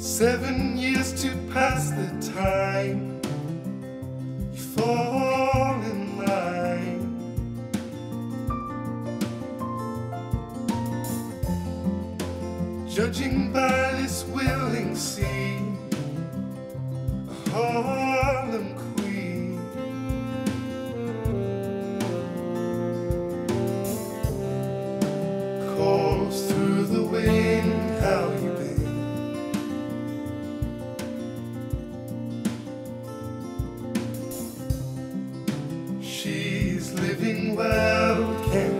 Seven years to pass the time. You fall in line. Judging by this willing sea, a Harlem queen. Calls through the wind, living well can